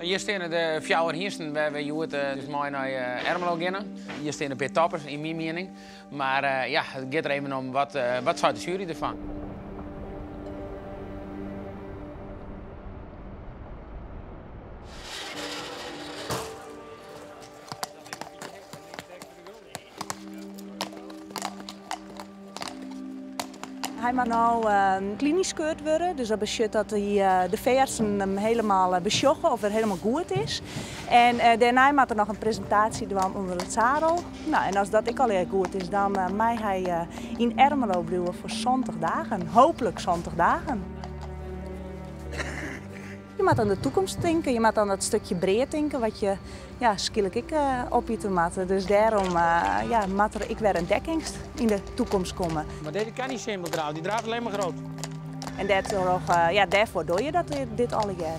Hier staan de eh, fjouwer hiersten waar we Joet eh, dus mooi naar eh, Ermelo gaan. Hier staan een paar toppers, in mijn mening. Maar uh, ja, het gaat er even om wat, uh, wat zou de jury ervan Hij mag nou klinisch keurd worden, dus dat betekent dat hij, uh, de veersen hem helemaal uh, besjoggen of het helemaal goed is. En uh, daarna mag er nog een presentatie onder het zadel. Nou, en als dat ik al goed is, dan mag hij in Ermelo blijven voor 20 dagen. Hopelijk 20 dagen. Je moet aan de toekomst denken, je moet aan dat stukje breed denken wat je ja, skillig ik uh, op je te matten. Dus daarom uh, ja, moet er ik weer een dekkingst in de toekomst komen. Maar deze kan niet simpel dragen, die draagt alleen maar groot. En dat, uh, ja, daarvoor doe je dat dit alle jaar.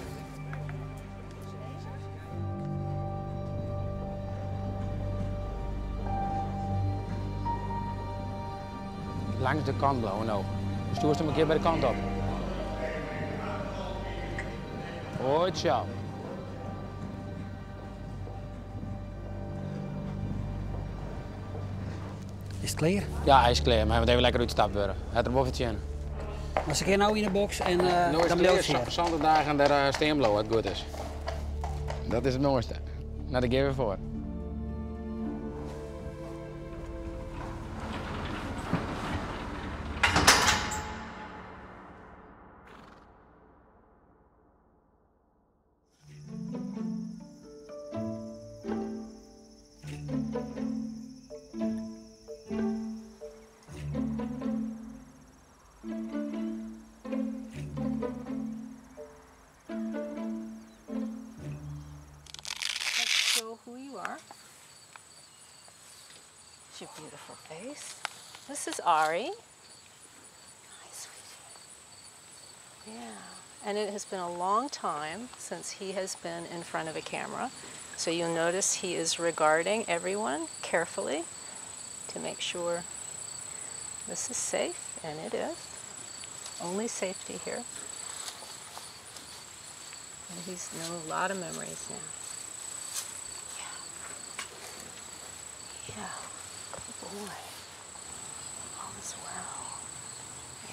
Langs de kant blauwen nou. Stuur hem een keer bij de kant op. Goed zo. Is het klaar? Ja, hij is klaar, maar hij moet even lekker uitstappen worden. Het er boven in. Als ik hier nou in de box en uh, dan blijf je hier. dagen daar uh, steenblauw wat goed is. Dat is het mooiste. Nou, dat geef ik voor. Beautiful face. This is Ari. Yeah. And it has been a long time since he has been in front of a camera. So you'll notice he is regarding everyone carefully to make sure this is safe, and it is. Only safety here. And he's known a lot of memories now. Yeah. Yeah boy. All is well.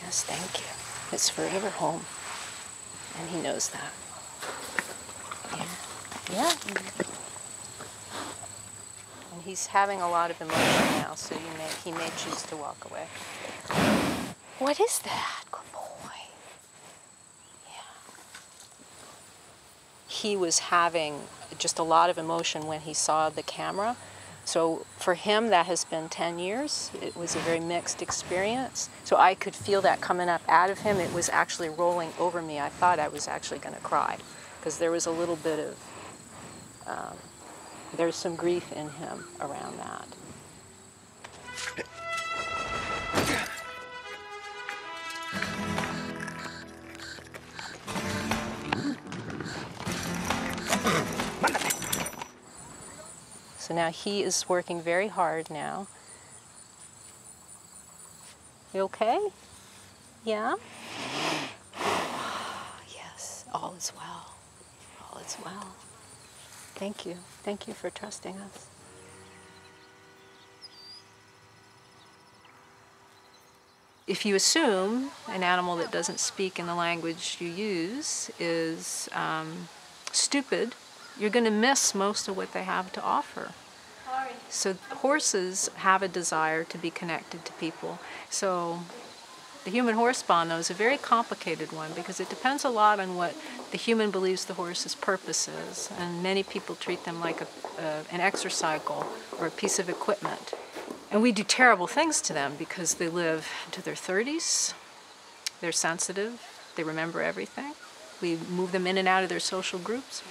Yes, thank you. It's forever home. And he knows that. Yeah. Yeah. And he's having a lot of emotion now, so you may, he may choose to walk away. What is that? Good boy. Yeah. He was having just a lot of emotion when he saw the camera. So for him, that has been 10 years. It was a very mixed experience. So I could feel that coming up out of him. It was actually rolling over me. I thought I was actually going to cry because there was a little bit of, um, there's some grief in him around that. So now he is working very hard now. You okay? Yeah? yes, all is well. All is well. Thank you. Thank you for trusting us. If you assume an animal that doesn't speak in the language you use is um, stupid, you're going to miss most of what they have to offer. So horses have a desire to be connected to people. So the human horse bond, though, is a very complicated one because it depends a lot on what the human believes the horse's purpose is. And many people treat them like a, uh, an exercycle or a piece of equipment. And we do terrible things to them because they live to their 30s, they're sensitive, they remember everything. We move them in and out of their social groups.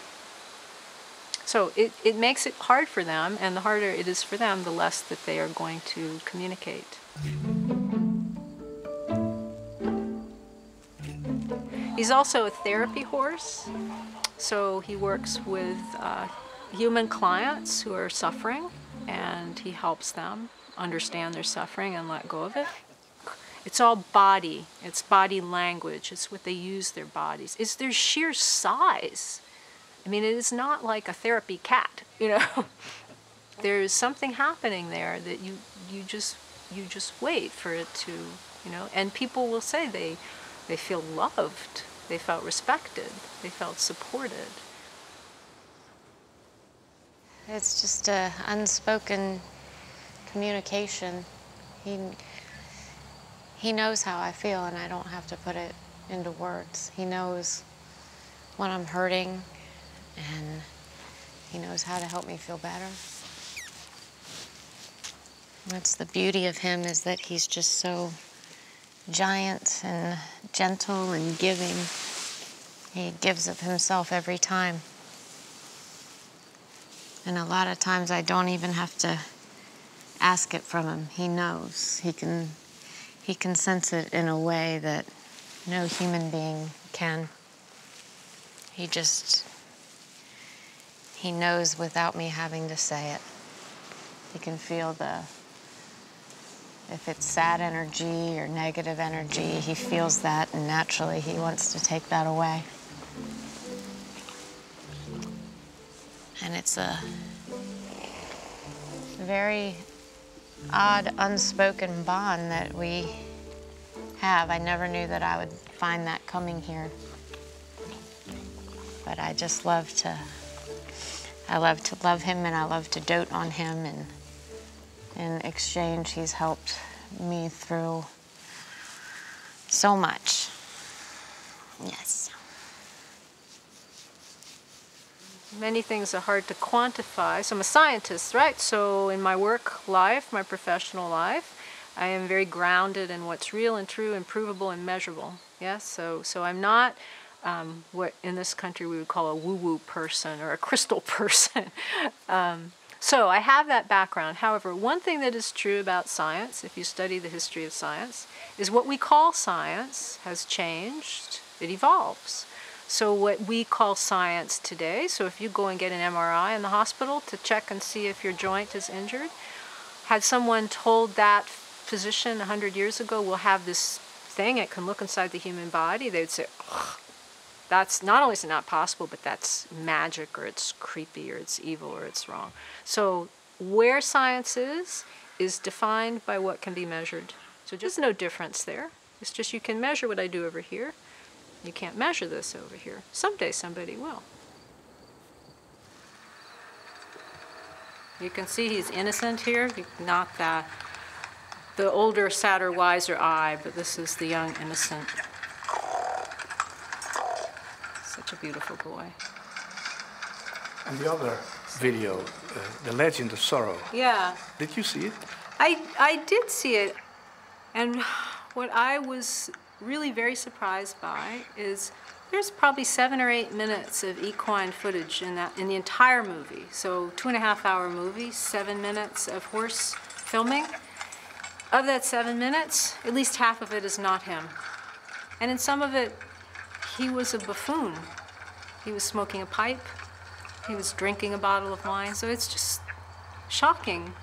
So it, it makes it hard for them, and the harder it is for them, the less that they are going to communicate. He's also a therapy horse, so he works with uh, human clients who are suffering, and he helps them understand their suffering and let go of it. It's all body, it's body language, it's what they use their bodies, it's their sheer size I mean, it is not like a therapy cat, you know. There's something happening there that you you just you just wait for it to, you know, and people will say they they feel loved, they felt respected, they felt supported. It's just a unspoken communication. He he knows how I feel and I don't have to put it into words. He knows when I'm hurting and he knows how to help me feel better. That's the beauty of him is that he's just so giant and gentle and giving. He gives of himself every time. And a lot of times I don't even have to ask it from him. He knows. He can he can sense it in a way that no human being can. He just he knows without me having to say it. He can feel the if it's sad energy or negative energy, he feels that and naturally he wants to take that away. And it's a very odd, unspoken bond that we have. I never knew that I would find that coming here. But I just love to, I love to love him and I love to dote on him. And in exchange, he's helped me through so much. Yes. many things are hard to quantify. So I'm a scientist, right? So in my work life, my professional life, I am very grounded in what's real and true and provable and measurable. Yes, so so I'm not um, what in this country we would call a woo-woo person or a crystal person. um, so I have that background. However, one thing that is true about science, if you study the history of science, is what we call science has changed. It evolves. So what we call science today, so if you go and get an MRI in the hospital to check and see if your joint is injured, had someone told that physician 100 years ago, we'll have this thing, it can look inside the human body, they would say, that's not only is it not possible, but that's magic or it's creepy or it's evil or it's wrong. So where science is, is defined by what can be measured. So there's no difference there. It's just you can measure what I do over here, you can't measure this over here. Someday somebody will. You can see he's innocent here, not the, the older, sadder, wiser I, but this is the young, innocent. Such a beautiful boy. And the other video, uh, The Legend of Sorrow, Yeah, did you see it? I, I did see it. And what I was really very surprised by is there's probably seven or eight minutes of equine footage in that in the entire movie. So two and a half hour movie, seven minutes of horse filming. Of that seven minutes, at least half of it is not him. And in some of it, he was a buffoon. He was smoking a pipe. He was drinking a bottle of wine. So it's just shocking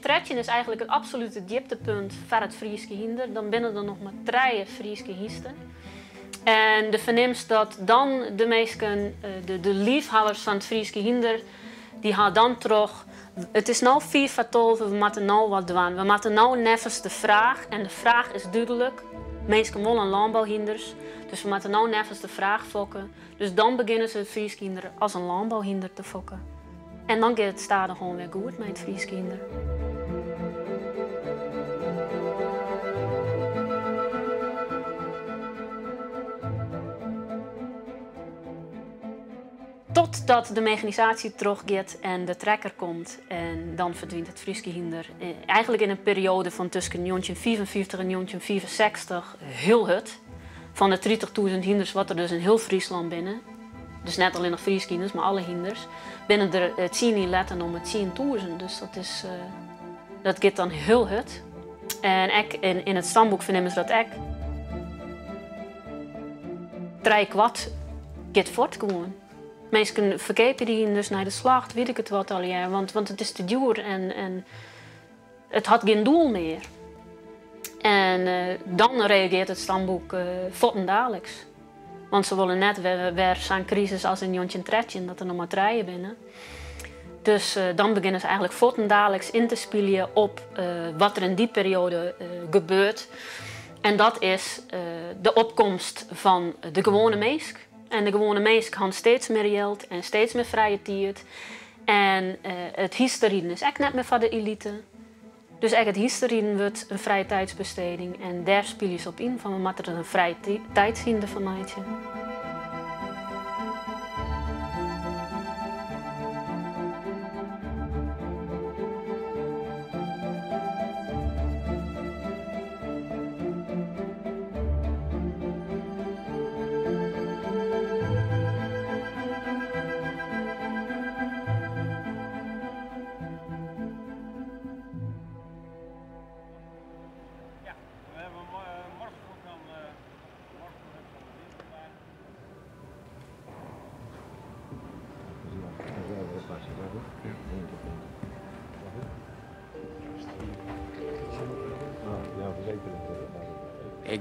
Tretjen is eigenlijk het absolute dieptepunt van het Frieske hinder. Dan binnen er nog maar drie Frieske hiesten. En de verneemt dat dan de meesten, eh, de, de van het Frieske hinder, die gaan dan terug. Het is nou vier voor twaalf, we moeten nou wat doen. We moeten nou nevens de vraag. En de vraag is duidelijk. Mensen willen landbouwhinders. Dus we moeten nou nevens de vraag fokken. Dus dan beginnen ze het Frieske hinder als een landbouwhinder te fokken. En dan gaat het stadig gewoon weer goed met het Frieske Totdat de mechanisatie teruggaat en de trekker komt. En dan verdwijnt het Friese hinder. Eh, Eigenlijk in een periode van tussen 1955 en 1964 heel het. Van de 30.000 hinders wat er dus in heel Friesland binnen. Dus net alleen nog Friese hinders, maar alle hinders. Binnen er eh, 10 in letten om het 10.000. Dus dat is... eh, dat gaat dan heel het. En ik, in, in het stamboek vernemen ze dat ik. Drie kwart gaat voort gewoon. Mensen verkepen die dus naar de slacht, weet ik het wat al want, want het is te duur en, en het had geen doel meer. En eh, dan reageert het stamboek uh, dadelijks. Want ze willen net weer, zo'n crisis als in Jontje Tretjen, dat er nog maar treien binnen. Dus eh, dan beginnen ze eigenlijk voortendaallijks in te spelen op eh, wat er in die periode eh, gebeurt. En dat is eh, de opkomst van de gewone meesk. En de gewone meesk had steeds meer geld en steeds meer vrije tijd. En eh, het historien is echt net meer van de elite. Dus echt het historien wordt een vrije tijdsbesteding. En daar speel je op in, van wat er een vrije ti- tijdshinder van maatje.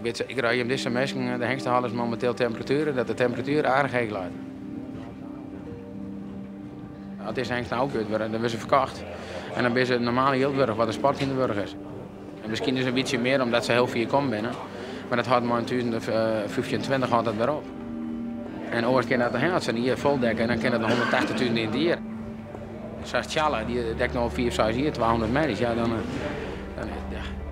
Weet, ik rij in deze mensen, de hengsten halen momenteel temperaturen, dat de temperatuur aardig heet laat. Als deze hengsten ook worden, dan worden ze verkocht. En dan ben ze normale Hildburg, wat een sport in de burg is. En misschien is een beetje meer omdat ze heel veel komen binnen. Maar dat had maar in 2025 had dat weer op. En ooit keer dat de hengsten hier voldekken en dan kunnen het 180.000 in jaar. Zoals Tjalla, die dekt nog 4 of 6 hier, 200 meter. Ja, dan, eh, dan, ja.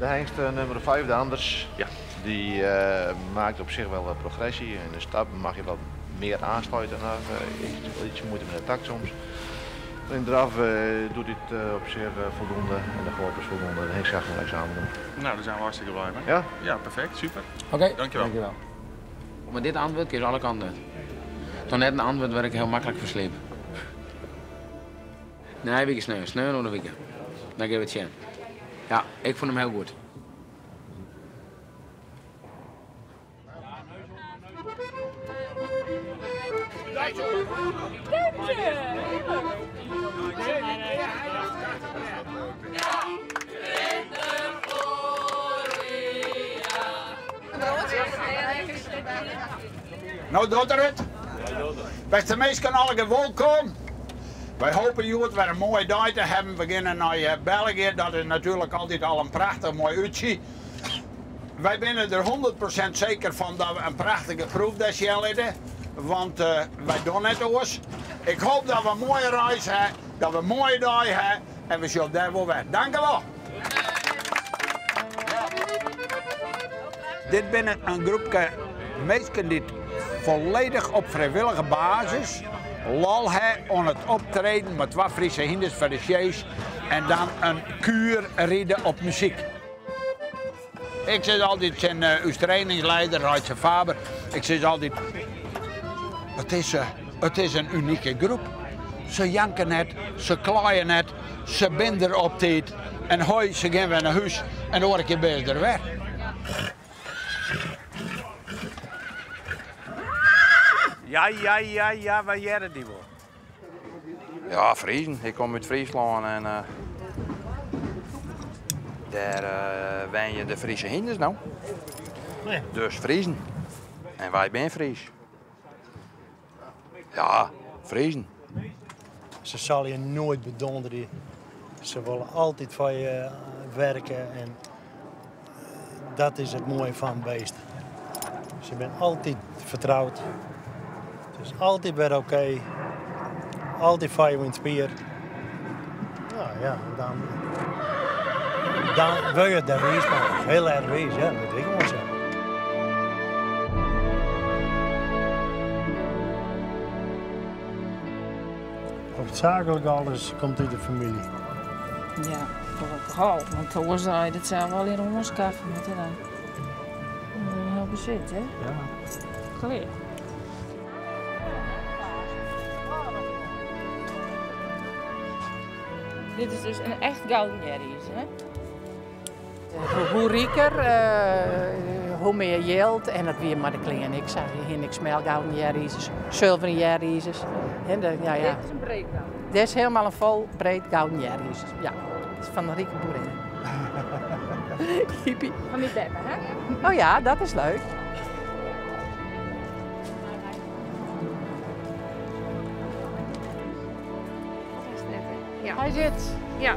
De hengst nummer 5, de Anders, Ja. die eh, maakt op zich wel wat progressie. In de stap mag je wat meer aansluiten. Naar, eh, iets, iets moeite met de tak soms. In de draf eh, doet hij het eh, op zich eh, voldoende en de galop is voldoende. De hengst gaat gewoon examen doen. Nou, daar zijn we hartstikke blij mee. Ja? Ja, perfect, super. Oké, Dankjewel. Maar dit antwoord kun je alle kanten uit. Toen net een antwoord waar ik heel makkelijk versleep. Nee, week sneu. Sneu nog een week. Dan geef het je. Ja, ik vond hem heel goed. Nou doet er het. Beste mensen, alle welkom. Wij hopen jullie weer een mooie dag te hebben. We beginnen naar eh, België. Dat is natuurlijk altijd al een prachtig mooi uitzicht. Wij zijn er 100% zeker van dat we een prachtige proef jaar hebben. Want eh, wij doen het ons. Ik hoop dat we een mooie reis hebben. Dat we een mooie dag hebben. En we zullen daar wel weer. Dank u wel. Dit binnen een groepje mensen die volledig op vrijwillige basis lol hebben aan het optreden met wat Friese hinders de en dan een kuur rijden op muziek. Ik zeg altijd, zijn uh, uw trainingsleider, Raidse Faber, ik zeg altijd, het is, eh, het is een unieke groep. Ze janken net, ze klaaien net, ze binden op tijd en hoi, ze gaan weer naar huis en dan word ik je bezig er weg. Ja, ja, ja, ja, waar jij die wel? Ja, Friesen. Ik kom uit Friesland en eh daar eh wen je de Friese hinders nou. Nee. Dus Friesen. En wij zijn Fries. Ja, Friesen. Ze zal je nooit bedonderen. Ze willen altijd voor je eh, werken en dat is het mooie van beest. Ze zijn altijd vertrouwd. Het is altijd weer oké. Altijd voor je in het spier. Nou ja, dan, dan wil je het daar wees, maar heel erg wees, ja, dat ik gewoon zo. zakelijk alles komt uit de familie. Ja, gelukkig al. Want anders zou je het zelf wel in ons kaffen moeten dan. Dat heel bezit, hè? Ja. Geleerd. Dit is dus een echt gouden jerry's, hè? Hoe- rieker, eh, hoe meer yield. En dat weer maar de kleren. Ik zei, hier niks meer gouden jerry's, zilveren ja, ja. Dit is een breed. Dit is helemaal een vol breed gouden jerry's. Ja, dat is van de rieke boerin. Hippie. Van die beppen, hè? Oh ja, dat is leuk. Hij zit. Ja.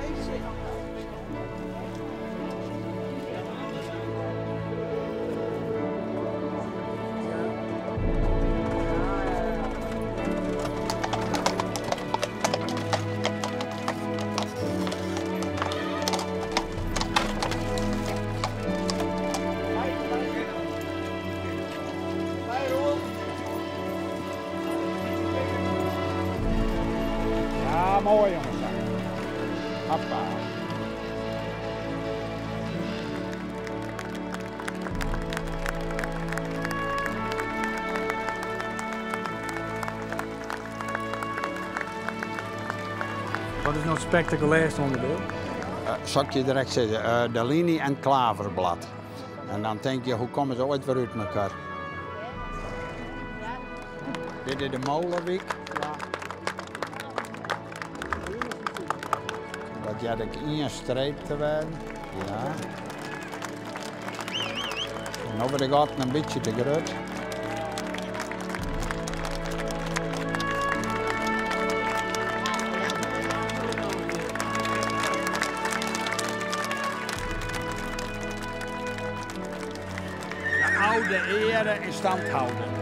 Is het spectaculairste onderdeel? Uh, zal ik je direct zeggen, eh, de linie en klaverblad. En dan denk je, hoe komen ze ooit weer uit elkaar? Dit is de molenwiek. Dat je ik één streep te werden. Ja. En over de gaten een beetje te groot. Ere in stand houden.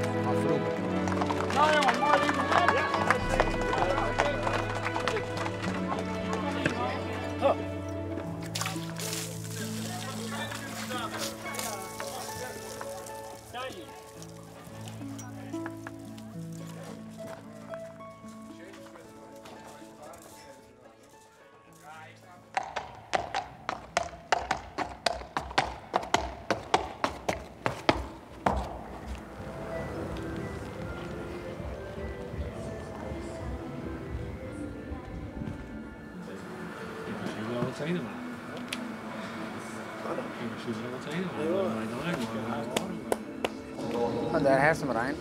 Een.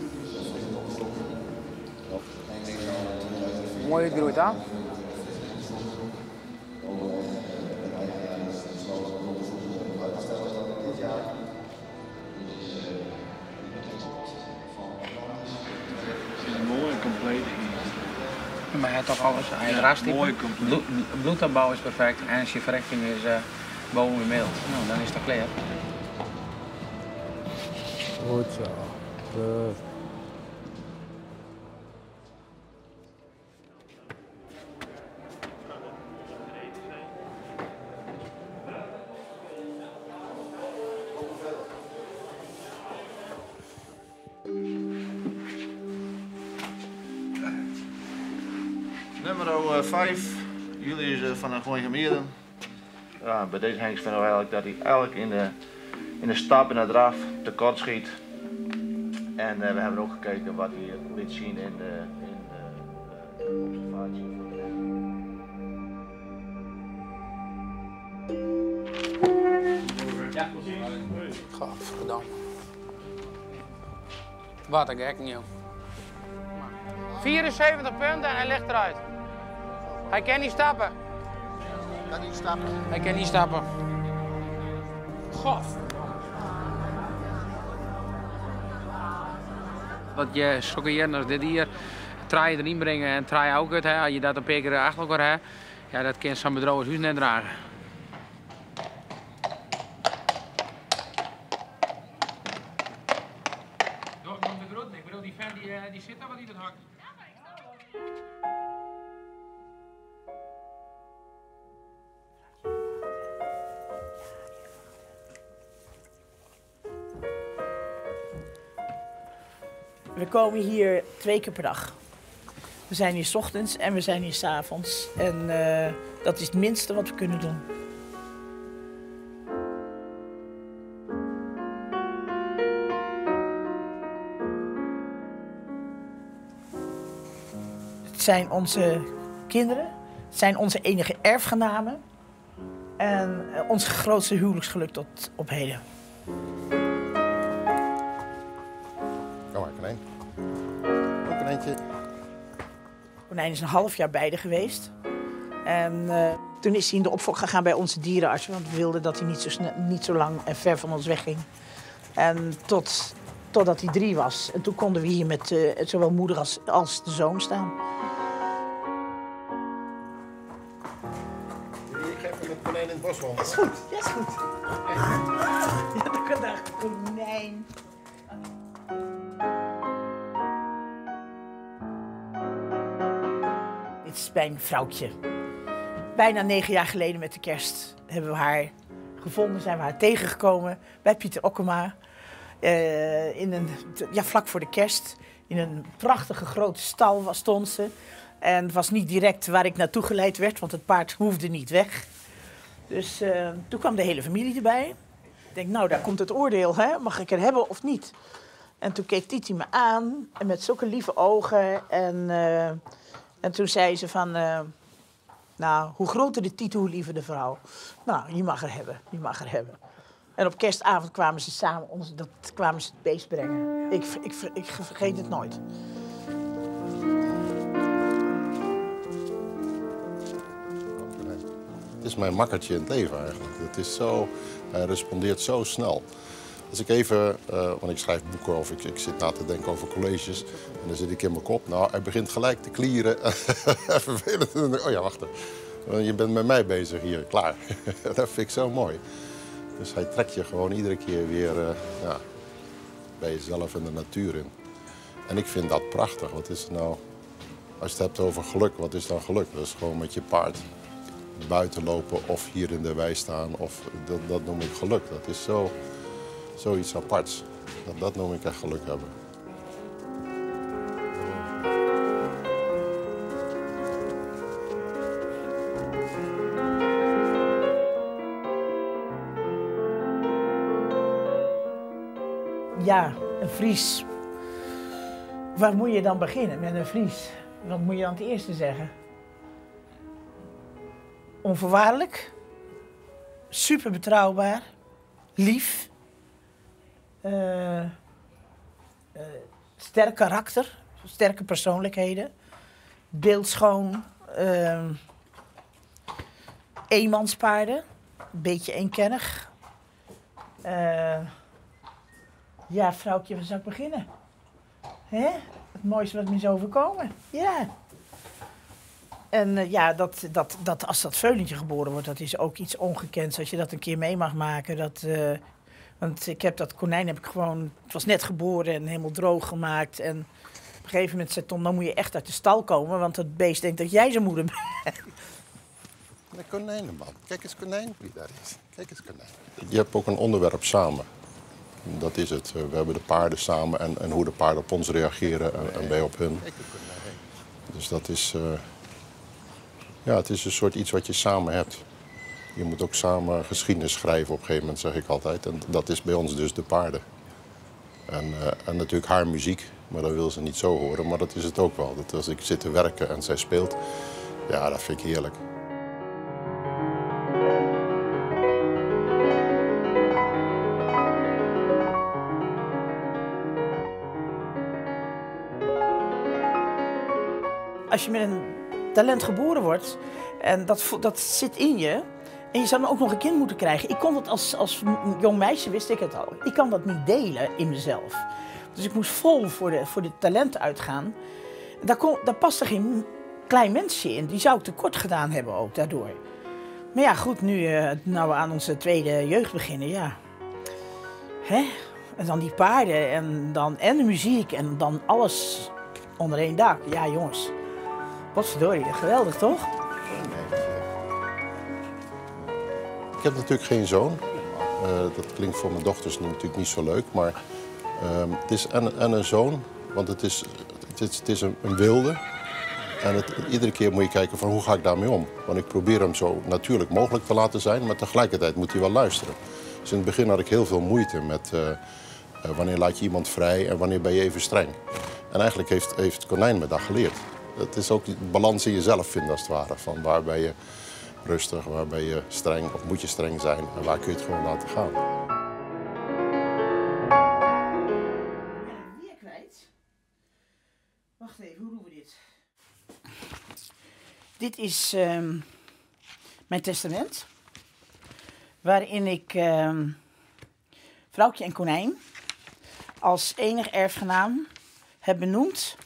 Mooi. Mooi compleet. Maar hij heeft toch alles. Hij heeft rastype. mooi compleet. Bloed, bloedopbouw is perfect. En als je verrekking is uh, boven de mild. Nou, dan is dat klaar. Goed zo. Goed. Nummer 5, jullie is eh, van een gewoon gemeren. Ja, bij deze Henks vinden we eigenlijk dat hij eigenlijk in de, in de stap en de draf tekort schiet. En eh, we hebben ook gekeken wat hij liet zien in de, in de, de observatie. de- Godverdamme. Wat een gek, joh. 74 punten en hij ligt eruit. Hij kan niet stappen. Kan niet stappen. Hij kan niet stappen. God. Wat je choqueert als dit hier, traai erin brengen en traai ook uit, hè, als je dat een paar keer achter elkaar hebt, ja, dat kan zo'n als huis net dragen. We komen hier twee keer per dag. We zijn hier 's ochtends en we zijn hier 's avonds. En eh, dat is het minste wat we kunnen doen. Het zijn onze kinderen. Het zijn onze enige erfgenamen. En eh, ons grootste huwelijksgeluk tot op heden. Konijntje. Konijn is een half jaar beide geweest. En eh, toen is hij in de opvolg gegaan bij onze dierenarts. Want we wilden dat hij niet zo, snel, niet zo lang en ver van ons wegging. En tot, totdat hij drie was. En toen konden we hier met eh, zowel moeder als, als de zoon staan. Ik even met konijn in het bos wandelen. is goed, ja, is goed. Ja, dat kan daar konijn. Mijn vrouwtje. Bijna negen jaar geleden met de kerst hebben we haar gevonden, zijn we haar tegengekomen bij Pieter Okkema. Eh, in een, ja, vlak voor de kerst. In een prachtige grote stal was, stond. En het was niet direct waar ik naartoe geleid werd, want het paard hoefde niet weg. Dus eh, toen kwam de hele familie erbij. Ik denk, nou, daar komt het oordeel, hè? mag ik er hebben of niet? En toen keek Titi me aan en met zulke lieve ogen. En, eh, en toen zei ze van, eh, nou, hoe groter de titel, hoe liever de vrouw. Nou, je mag er hebben, je mag er hebben. En op kerstavond kwamen ze samen ons, dat, kwamen ze het beest brengen. Ik, ik, ik vergeet het nooit. Het is mijn makkertje in het leven eigenlijk. Het is zo, hij respondeert zo snel. Als ik even, eh, want ik schrijf boeken of ik, ik zit na te denken over colleges. En dan zit ik in mijn kop. Nou, hij begint gelijk te klieren. Vervelend. Oh ja, wacht. Je bent met mij bezig hier, klaar. dat vind ik zo mooi. Dus hij trekt je gewoon iedere keer weer eh, ja, bij jezelf en de natuur in. En ik vind dat prachtig. Wat is nou, als je het hebt over geluk, wat is dan geluk? Dat is gewoon met je paard buiten lopen of hier in de wei staan. Of, dat, dat noem ik geluk. Dat is zo, zoiets aparts. Dat, dat noem ik echt geluk hebben. Ja, een Fries. Waar moet je dan beginnen met een Fries? Wat moet je dan het eerste zeggen? Onvoorwaardelijk. Super betrouwbaar. Lief. Eh, eh, sterk karakter. Sterke persoonlijkheden. Beeldschoon. eh, eenmanspaarden. Beetje eenkennig. Eh, ja, vrouwtje, waar zou ik beginnen? Hè? Het mooiste wat me is overkomen. Ja. En ja, dat, dat, dat als dat veulentje geboren wordt, dat is ook iets ongekends. Als je dat een keer mee mag maken. Dat, want ik heb dat konijn heb ik gewoon... Het was net geboren en helemaal droog gemaakt. En op een gegeven moment zei Tom, dan moet je echt uit de stal komen. Want het beest denkt dat jij zijn moeder bent. Een konijnenman. Kijk eens konijn wie daar is. Kijk eens konijn. Je hebt ook een onderwerp samen. Dat is het. We hebben de paarden samen en, en hoe de paarden op ons reageren en, en wij op hun. Dus dat is, eh, ja, het is een soort iets wat je samen hebt. Je moet ook samen geschiedenis schrijven op een gegeven moment, zeg ik altijd. En dat is bij ons dus de paarden. En, eh, en natuurlijk haar muziek, maar dat wil ze niet zo horen. Maar dat is het ook wel. Dat als ik zit te werken en zij speelt, ja, dat vind ik heerlijk. Als je met een talent geboren wordt en dat, dat zit in je. En je zou dan ook nog een kind moeten krijgen. Ik kon dat als, als jong meisje, wist ik het al. Ik kan dat niet delen in mezelf. Dus ik moest vol voor de, voor de talenten uitgaan. Daar, kon, daar paste geen klein mensje in. Die zou ik tekort gedaan hebben ook daardoor. Maar ja, goed, nu eh, nou we aan onze tweede jeugd beginnen, ja. Hè? En dan die paarden en, dan, en de muziek en dan alles onder één dak. Ja, jongens. Wat verdorie, geweldig toch? Ik heb natuurlijk geen zoon. Eh, dat klinkt voor mijn dochters natuurlijk niet zo leuk. Maar ehm, het is en, en een zoon, want het is, het is, het is een, een wilde. En het, iedere keer moet je kijken van hoe ga ik daarmee om. Want ik probeer hem zo natuurlijk mogelijk te laten zijn, maar tegelijkertijd moet hij wel luisteren. Dus in het begin had ik heel veel moeite met eh, eh, wanneer laat je iemand vrij en wanneer ben je even streng. En eigenlijk heeft, heeft Konijn me dat geleerd. Het is ook die balans in jezelf vinden als het ware. Van waar ben je rustig, waar ben je streng of moet je streng zijn en waar kun je het gewoon laten gaan. Wacht even, hoe we dit? Dit is ehm, mijn testament. Waarin ik ehm Vrouwtje en Konijn als enig erfgenaam heb benoemd.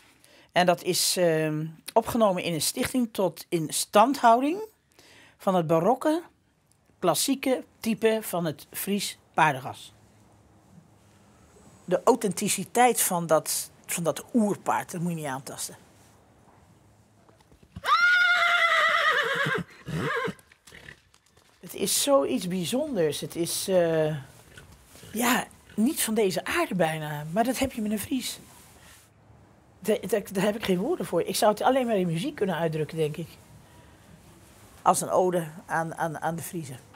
En dat is ehm, opgenomen in een stichting tot instandhouding van het barokke, klassieke type van het Fries paardenras. De authenticiteit van dat, van dat oerpaard, dat moet je niet aantasten. Het is zoiets bijzonders. Het is, eh, ja, niet van deze aarde bijna. Maar dat heb je met een Fries. Daar, daar heb ik geen woorden voor. Ik zou het alleen maar in muziek kunnen uitdrukken, denk ik. Als een ode aan, aan, aan de Friezen.